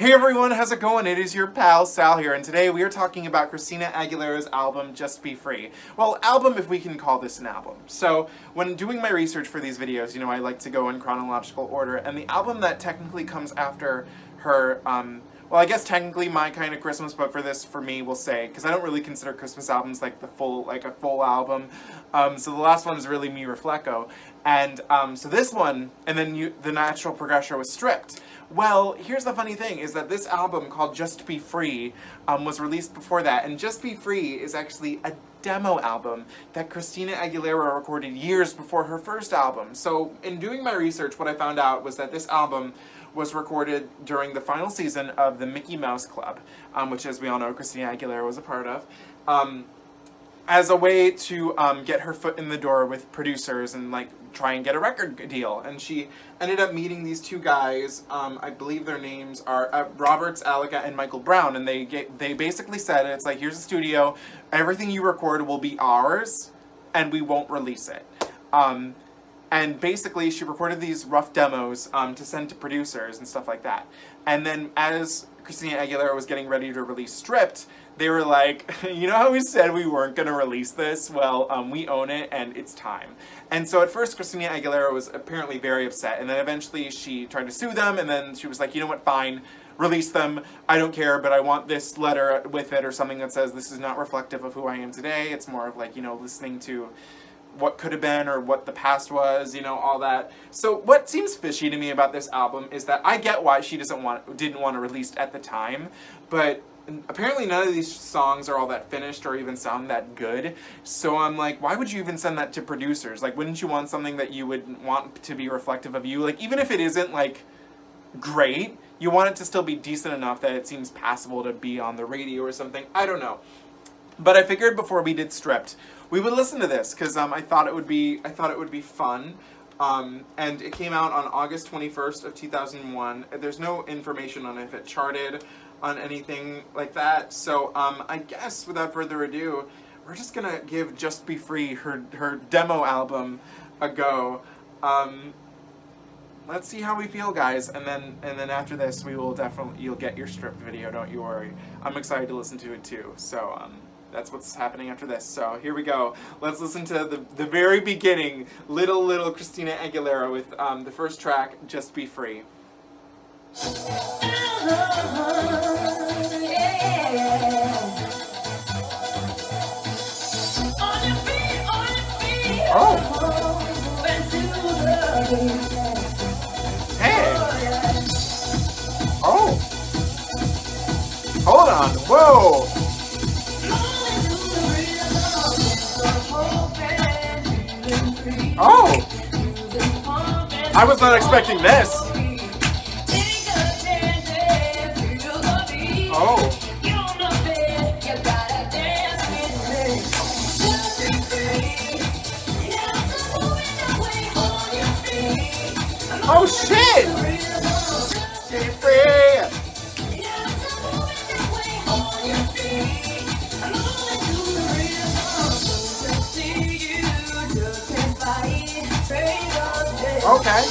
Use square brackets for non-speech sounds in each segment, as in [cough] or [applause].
Hey everyone, how's it going? It is your pal Sal here, and today we are talking about Christina Aguilera's album, Just Be Free. Well, album if we can call this an album. So, when doing my research for these videos, you know, I like to go in chronological order, and the album that technically comes after her, um, well, I guess technically My Kind of Christmas, but for this, for me, we'll say, because I don't really consider Christmas albums like the full, like a full album. Um, so the last one is really Mi Reflejo. And um, so this one, and then you, the natural progression was stripped. Well, here's the funny thing, is that this album called Just Be Free um, was released before that, and Just Be Free is actually a demo album that Christina Aguilera recorded years before her first album. So in doing my research, what I found out was that this album was recorded during the final season of the Mickey Mouse Club, um, which as we all know Christina Aguilera was a part of. As a way to um, get her foot in the door with producers and like try and get a record deal. And she ended up meeting these two guys. Um, I believe their names are uh, Roberts, Allecca, and Michael Brown. And they get, they basically said it's like here's a studio, everything you record will be ours, and we won't release it. Um, and basically, she recorded these rough demos um, to send to producers and stuff like that. And then as Christina Aguilera was getting ready to release Stripped, they were like, [laughs] you know how we said we weren't going to release this? Well, um, we own it and it's time. And so at first Christina Aguilera was apparently very upset and then eventually she tried to sue them and then she was like, you know what, fine, release them, I don't care, but I want this letter with it or something that says this is not reflective of who I am today. It's more of like, you know, listening to what could have been or what the past was, you know, all that. So what seems fishy to me about this album is that I get why she doesn't want didn't want to release at the time, but apparently none of these songs are all that finished or even sound that good. So I'm like, why would you even send that to producers? Like, wouldn't you want something that you would want to be reflective of you? Like, even if it isn't, like, great, you want it to still be decent enough that it seems passable to be on the radio or something. I don't know. But I figured before we did Stripped, we would listen to this, because um, I thought it would be, I thought it would be fun. Um, and it came out on August 21st of 2001. There's no information on if it charted on anything like that. So um, I guess without further ado, we're just gonna give Just Be Free, her, her demo album, a go. Um, let's see how we feel guys and then and then after this we will definitely you'll get your stripped video don't you worry I'm excited to listen to it too so um that's what's happening after this so here we go let's listen to the the very beginning little little Christina Aguilera with um, the first track just be free Oh. Hey. Oh. Hold on. Whoa. I was not expecting this. Oh. Oh shit! Be free! Okay.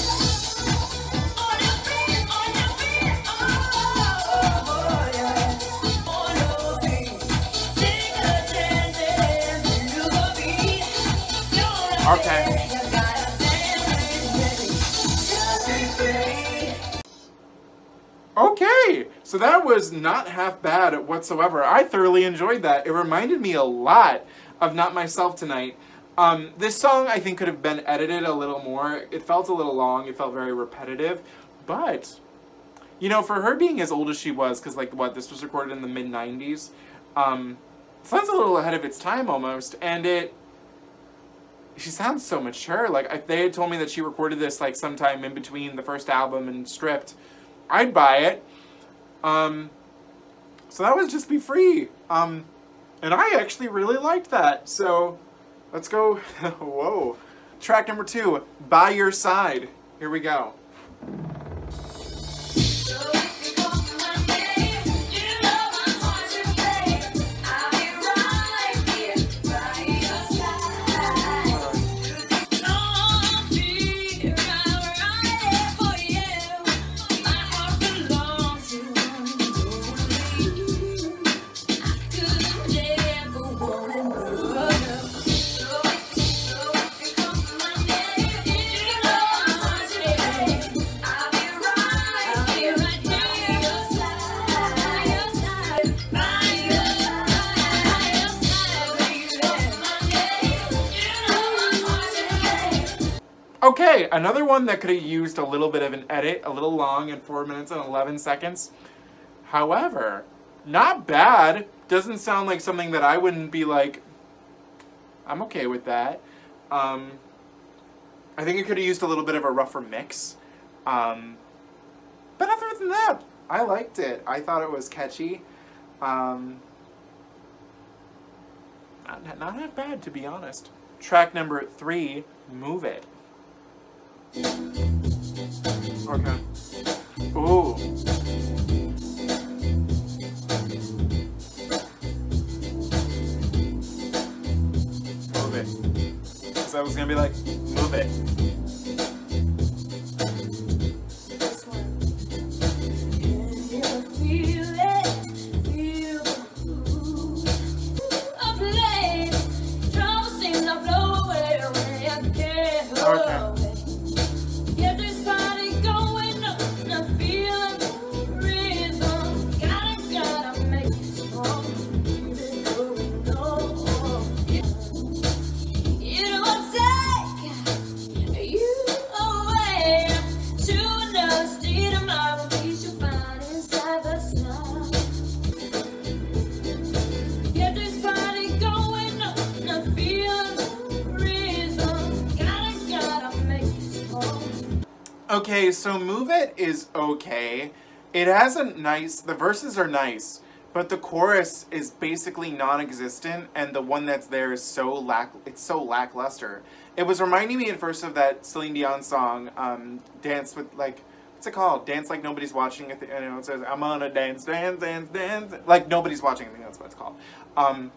Okay. Okay, so that was not half bad whatsoever. I thoroughly enjoyed that. It reminded me a lot of Not Myself Tonight. Um, this song I think could have been edited a little more. It felt a little long, it felt very repetitive, but, you know, for her being as old as she was, because like, what, this was recorded in the mid-90s, um, sounds a little ahead of its time almost, and it she sounds so mature. Like, if they had told me that she recorded this, like, sometime in between the first album and Stripped, I'd buy it. Um, so that was Just Be Free. Um, and I actually really liked that. So, let's go. [laughs] Whoa. Track number two, By Your Side. Here we go. Another one that could have used a little bit of an edit, a little long in 4 minutes and 11 seconds. However, not bad. Doesn't sound like something that I wouldn't be like, I'm okay with that. Um, I think it could have used a little bit of a rougher mix. Um, but other than that, I liked it. I thought it was catchy. Um, not, not that bad, to be honest. Track number three, Move It. Okay. Ooh. Move it. Because I was gonna be like, move it. So Move It is okay. It has a nice, the verses are nice, but the chorus is basically non-existent, and the one that's there is so lack, it's so lackluster. It was reminding me at first of that Celine Dion song, um, Dance with, like, what's it called? Dance Like Nobody's Watching, it, you know, it says, I'm gonna dance, dance, dance, dance, like Nobody's Watching, I think that's what it's called. Um,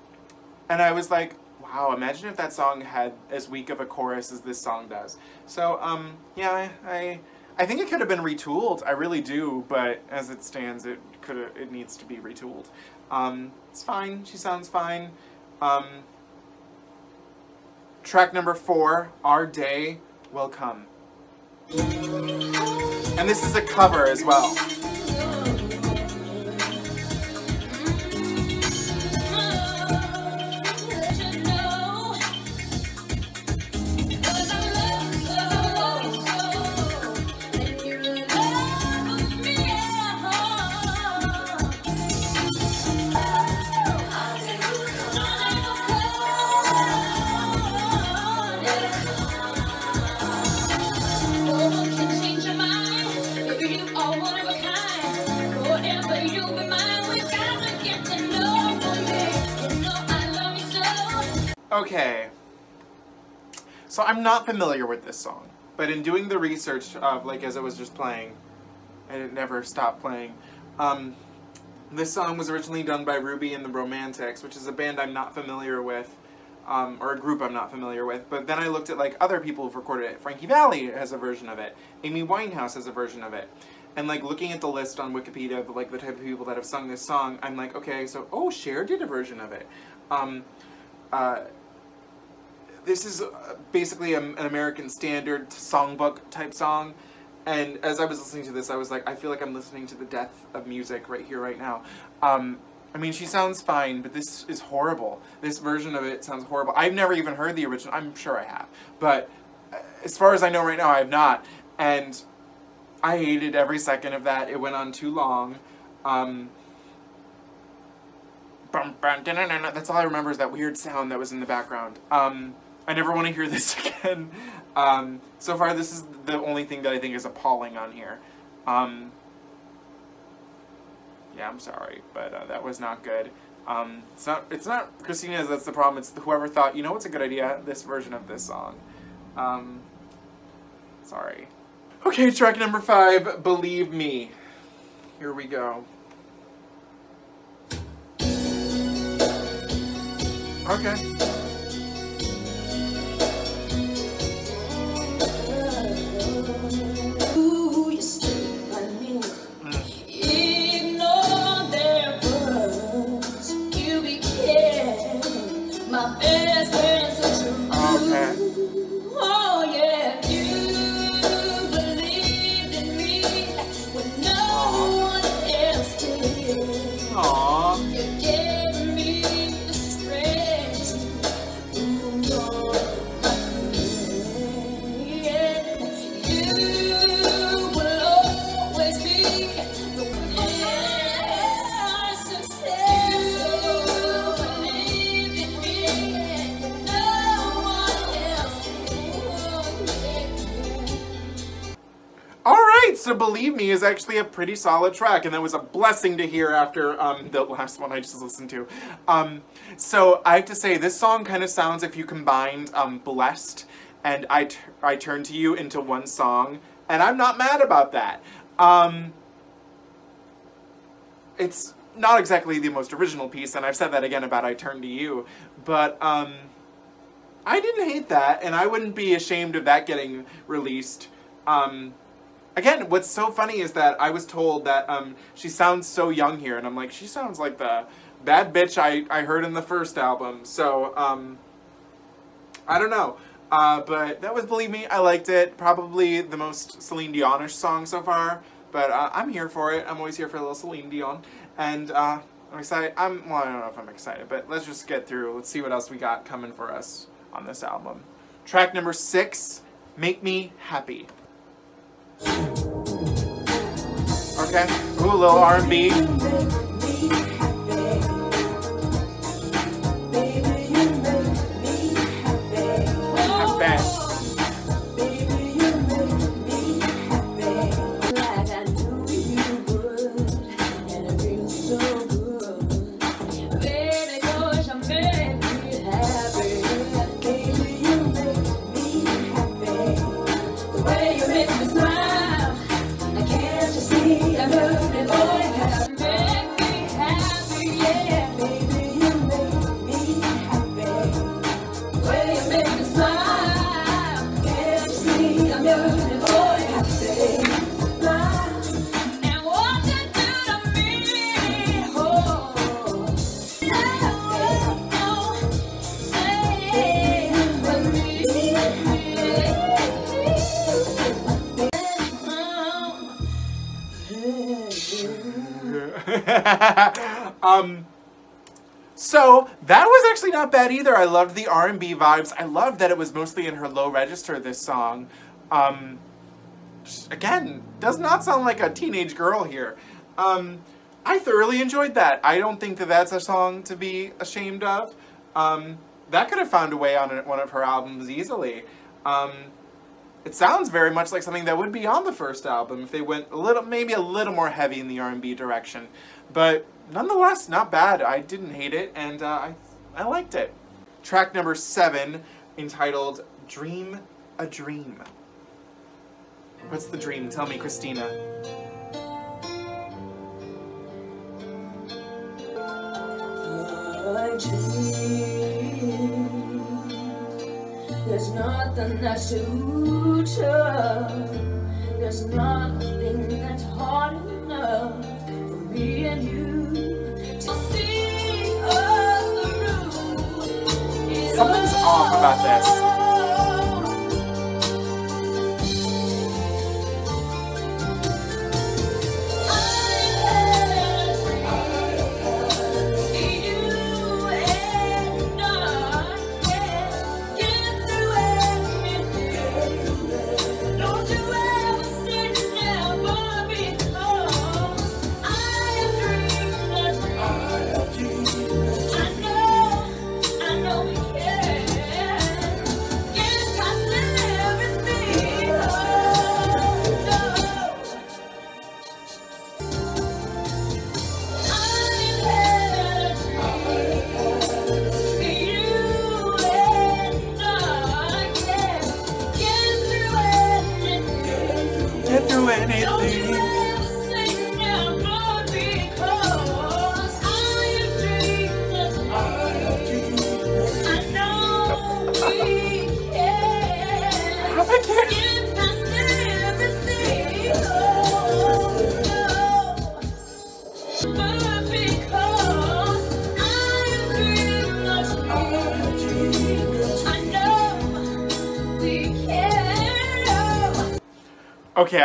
and I was like, wow, imagine if that song had as weak of a chorus as this song does. So, um, yeah, I, I think it could have been retooled. I really do, but as it stands, it could it needs to be retooled. Um, it's fine. She sounds fine. Um, track number four, Our Day Will Come. And this is a cover as well. I'm not familiar with this song, but in doing the research of, like, as it was just playing, and it never stopped playing, um, this song was originally done by Ruby and the Romantics, which is a band I'm not familiar with, um, or a group I'm not familiar with, but then I looked at, like, other people who've recorded it. Frankie Valli has a version of it. Amy Winehouse has a version of it. And, like, looking at the list on Wikipedia of, like, the type of people that have sung this song, I'm like, okay, so, oh, Cher did a version of it. Um, uh, this is uh, basically an American Standard songbook type song. And as I was listening to this, I was like, I feel like I'm listening to the death of music right here, right now. Um, I mean, she sounds fine, but this is horrible. This version of it sounds horrible. I've never even heard the original. I'm sure I have. But uh, as far as I know right now, I have not. And I hated every second of that. It went on too long. Um, that's all I remember is that weird sound that was in the background. Um, I never want to hear this [laughs] again. Um, so far, this is the only thing that I think is appalling on here. Um, yeah, I'm sorry, but uh, that was not good. Um, it's not. It's not Christina's. That's the problem. It's whoever thought. You know what's a good idea? This version of this song. Um, sorry. Okay, track number five. Believe me. Here we go. Okay. So Believe Me is actually a pretty solid track, and that was a blessing to hear after um, the last one I just listened to. Um, so I have to say, this song kind of sounds if you combined um, Blessed and I, I Turn to You into one song, and I'm not mad about that. Um, it's not exactly the most original piece, and I've said that again about I Turn to You, but um, I didn't hate that, and I wouldn't be ashamed of that getting released. Um, again, what's so funny is that I was told that um, she sounds so young here, and I'm like, she sounds like the bad bitch I, I heard in the first album. So, um, I don't know. Uh, but that was Believe Me, I liked it. Probably the most Celine Dionish song so far. But uh, I'm here for it. I'm always here for a little Celine Dion. And uh, I'm excited. I'm, well, I don't know if I'm excited, but let's just get through. Let's see what else we got coming for us on this album. Track number six, Make Me Happy. Okay, ooh, little R&B. Um, so that was actually not bad either. I loved the R&B vibes. I loved that it was mostly in her low register, this song. Um, again, does not sound like a teenage girl here. Um, I thoroughly enjoyed that. I don't think that that's a song to be ashamed of. Um, that could have found a way on one of her albums easily. Um, it sounds very much like something that would be on the first album if they went a little, maybe a little more heavy in the R&B direction. But nonetheless, not bad. I didn't hate it, and uh, I, I liked it. Track number seven, entitled Dream a Dream. What's the dream? Tell me, Christina. There's nothing that's too tough. There's nothing about this.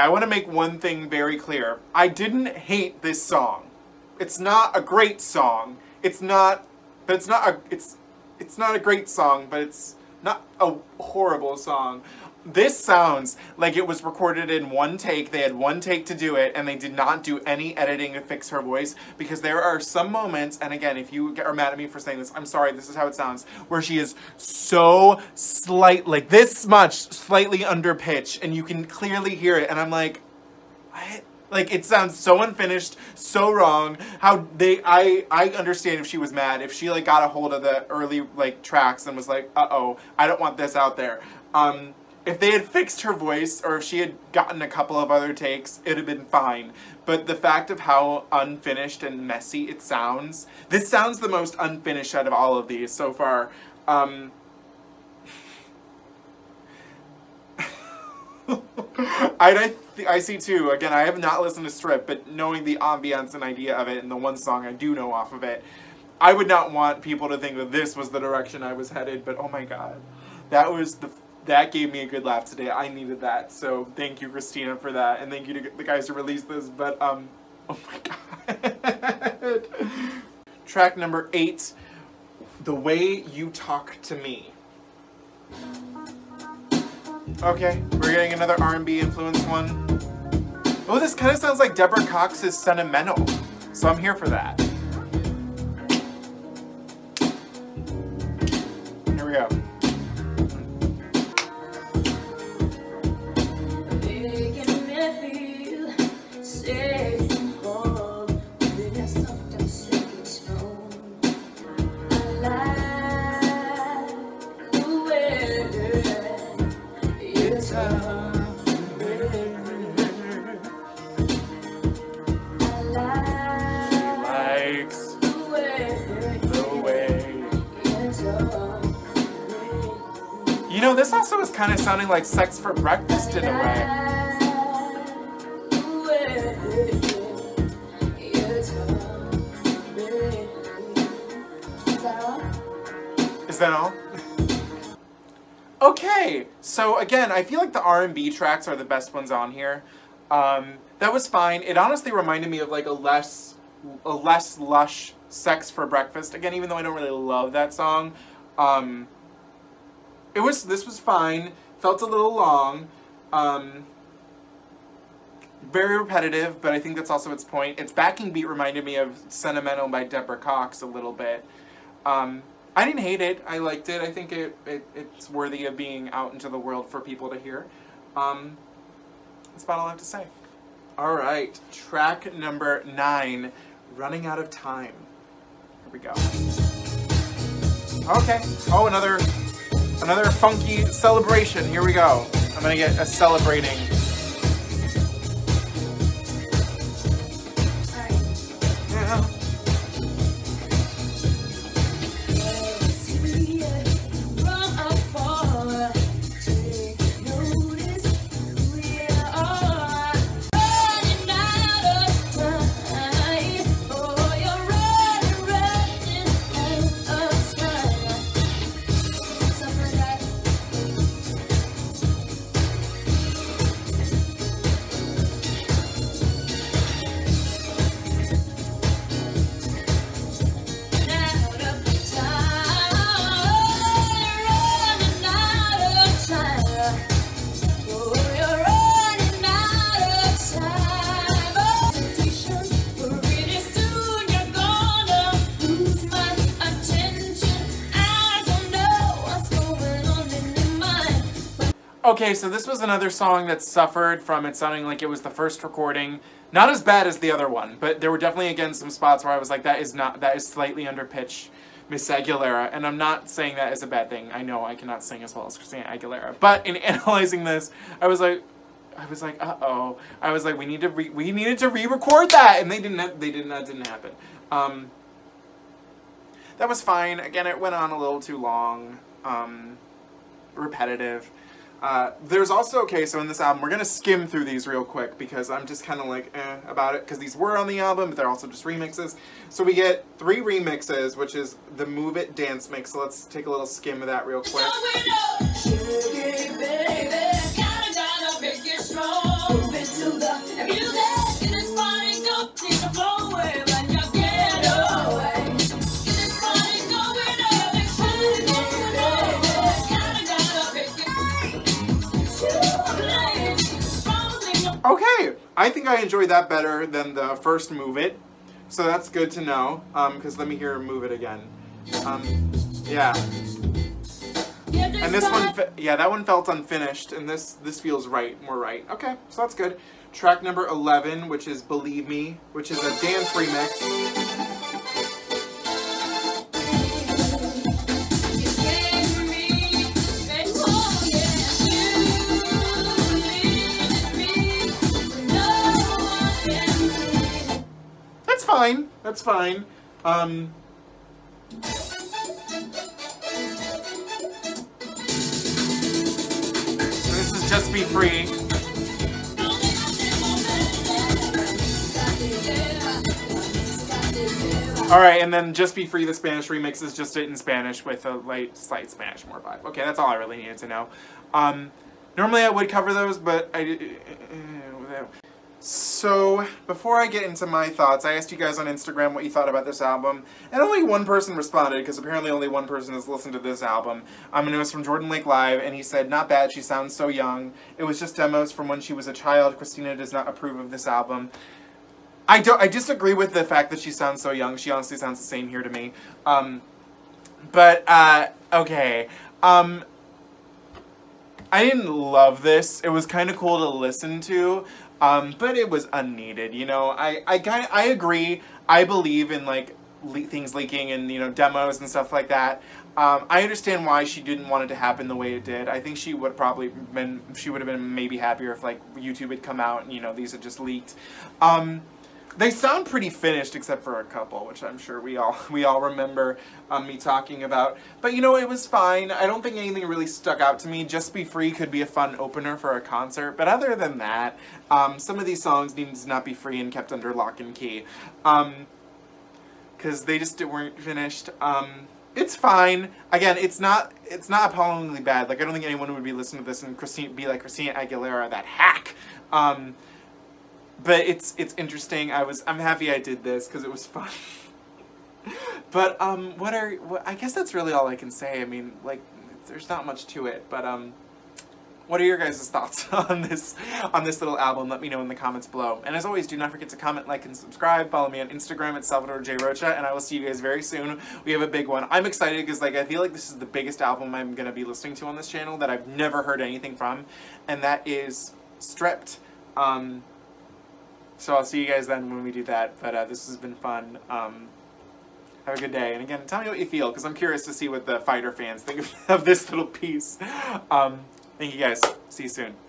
I want to make one thing very clear. I didn't hate this song. It's not a great song. It's not, but it's not a, it's, it's not a great song, but it's not a horrible song. This sounds like it was recorded in one take. They had one take to do it, and they did not do any editing to fix her voice because there are some moments, and again, if you are mad at me for saying this, I'm sorry, this is how it sounds, where she is so slight, like this much, slightly under pitch, and you can clearly hear it, and I'm like, what? Like it sounds so unfinished, so wrong. How they I I understand if she was mad, if she like got a hold of the early like tracks and was like, uh-oh, I don't want this out there. Um if they had fixed her voice or if she had gotten a couple of other takes, it'd have been fine. But the fact of how unfinished and messy it sounds, this sounds the most unfinished out of all of these so far. Um, [laughs] I, I see too. Again, I have not listened to Strip, but knowing the ambiance and idea of it and the one song I do know off of it, I would not want people to think that this was the direction I was headed, but oh my god. That was the that gave me a good laugh today. I needed that. So thank you, Christina, for that. And thank you to the guys who released this. But, um, [laughs] oh my god. [laughs] Track number eight, The Way You Talk to Me. Okay, we're getting another R&B influenced one. Oh, this kind of sounds like Deborah Cox's Sentimental. So I'm here for that. Here we go. Sounding like Sex for Breakfast in a way. Is that all? [laughs] okay, so again, I feel like the R&B tracks are the best ones on here. Um, that was fine. It honestly reminded me of like a less, a less lush Sex for Breakfast. Again, even though I don't really love that song, um, it was. This was fine. Felt a little long. Um, very repetitive, but I think that's also its point. Its backing beat reminded me of Sentimental by Deborah Cox a little bit. Um, I didn't hate it. I liked it. I think it, it it's worthy of being out into the world for people to hear. Um, that's about all I have to say. All right, track number nine, Running Out of Time. Here we go. Okay. Oh, another another funky celebration. Here we go. I'm gonna get a celebrating. Okay, so this was another song that suffered from it sounding like it was the first recording. Not as bad as the other one, but there were definitely again some spots where I was like, that is not that is slightly under pitch, Miss Aguilera. And I'm not saying that is a bad thing. I know I cannot sing as well as Christina Aguilera. But in [laughs] analyzing this, I was like I was like, uh oh. I was like, we need to re- we needed to re-record that, and they didn't. They didn't. That didn't happen. Um, that was fine. Again, it went on a little too long. Um, repetitive. Uh, there's also, okay, so in this album, we're going to skim through these real quick because I'm just kind of like, eh, about it, because these were on the album, but they're also just remixes. So we get three remixes, which is the Move It dance mix, so let's take a little skim of that real quick. Okay, I think I enjoyed that better than the first Move It, so that's good to know, because let me hear Move It again. Um, yeah. And this one, yeah, that one felt unfinished, and this this feels right, more right. Okay, so that's good. Track number 11, which is Believe Me, which is a dance remix. Fine. That's fine. Um, this is Just Be Free. All right, and then Just Be Free, the Spanish remix is just it in Spanish with a light, slight Spanish more vibe. Okay, that's all I really needed to know. Um, normally I would cover those, but I. So, before I get into my thoughts, I asked you guys on Instagram what you thought about this album, and only one person responded, because apparently only one person has listened to this album. Um, and it was from Jordan Lake Live, and he said, Not bad, she sounds so young. It was just demos from when she was a child. Christina does not approve of this album. I don't. I disagree with the fact that she sounds so young. She honestly sounds the same here to me. Um, but uh, okay. Um, I didn't love this. It was kind of cool to listen to, um, but it was unneeded. You know, I I kind I agree. I believe in like le- things leaking and you know demos and stuff like that. Um, I understand why she didn't want it to happen the way it did. I think she would probably been she would have been maybe happier if like YouTube had come out and you know these had just leaked. Um, they sound pretty finished except for a couple, which I'm sure we all [laughs] we all remember um, me talking about. But you know, it was fine. I don't think anything really stuck out to me. Just Be Free could be a fun opener for a concert, but other than that, um, some of these songs needed to not be free and kept under lock and key. Um, because they just weren't finished. Um, it's fine. Again, it's not it's not appallingly bad. Like I don't think anyone would be listening to this and Christine be like Christina Aguilera, that hack. Um, but it's it's interesting. I was I'm happy I did this because it was fun. [laughs] but um, what are what, I guess that's really all I can say. I mean, like, there's not much to it. But um, what are your guys' thoughts [laughs] on this on this little album? Let me know in the comments below. And as always, do not forget to comment, like, and subscribe. Follow me on Instagram at Salvador J Rocha, and I will see you guys very soon. We have a big one. I'm excited because like I feel like this is the biggest album I'm gonna be listening to on this channel that I've never heard anything from, and that is Stripped. Um, so I'll see you guys then when we do that. But uh, this has been fun. Um, have a good day. And again, tell me what you feel because I'm curious to see what the fighter fans think [laughs] of this little piece. Um, thank you guys. See you soon.